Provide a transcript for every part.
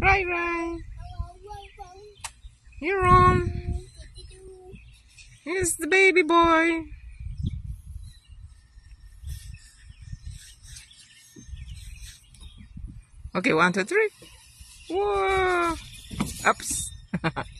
Rai Rai. You're on. Here's the baby boy. Okay, one, two, three. Whoa. Ups.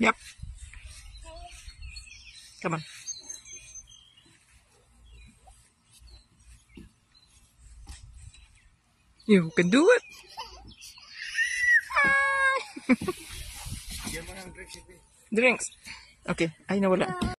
Yep. Come on. You can do it. Drinks. Okay, ay nawala.